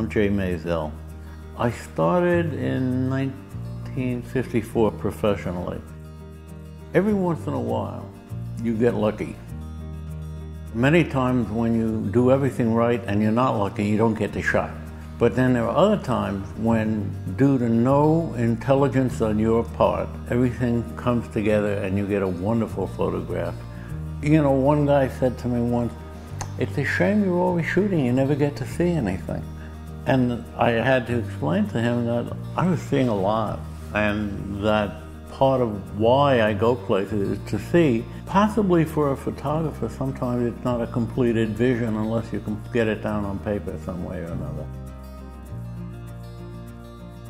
I'm Jay Maisel. I started in 1954 professionally. Every once in a while, you get lucky. Many times when you do everything right and you're not lucky, you don't get the shot. But then there are other times when, due to no intelligence on your part, everything comes together and you get a wonderful photograph. You know, one guy said to me once, it's a shame you're always shooting, you never get to see anything. And I had to explain to him that I was seeing a lot and that part of why I go places is to see. Possibly for a photographer, sometimes it's not a completed vision unless you can get it down on paper some way or another.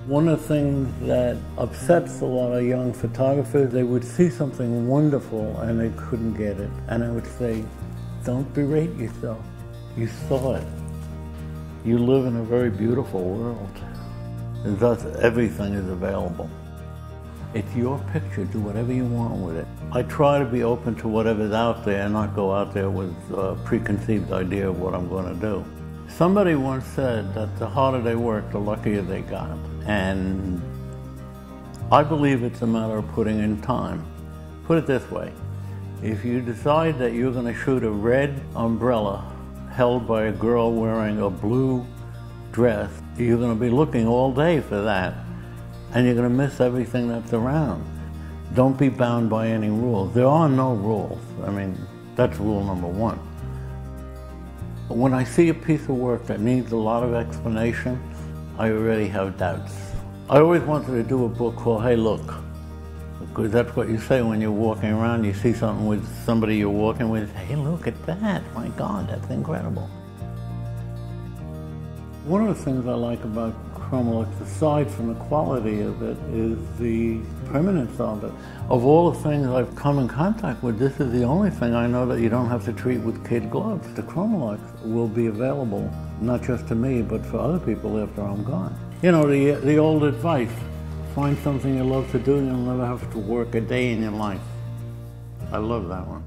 One of the things that upsets a lot of young photographers, they would see something wonderful and they couldn't get it. And I would say, don't berate yourself. You saw it. You live in a very beautiful world. And thus, everything is available. It's your picture. Do whatever you want with it. I try to be open to whatever's out there and not go out there with a preconceived idea of what I'm going to do. Somebody once said that the harder they work, the luckier they got. And I believe it's a matter of putting in time. Put it this way if you decide that you're going to shoot a red umbrella held by a girl wearing a blue dress, you're going to be looking all day for that, and you're going to miss everything that's around. Don't be bound by any rules. There are no rules. I mean, that's rule number one. When I see a piece of work that needs a lot of explanation, I already have doubts. I always wanted to do a book called Hey Look, because that's what you say when you're walking around, you see something with somebody you're walking with, hey, look at that, my God, that's incredible. One of the things I like about ChromaLuxe, aside from the quality of it, is the permanence of it. Of all the things I've come in contact with, this is the only thing I know that you don't have to treat with kid gloves. The ChromaLuxe will be available, not just to me, but for other people after I'm gone. You know, the, the old advice, Find something you love to do and you'll never have to work a day in your life. I love that one.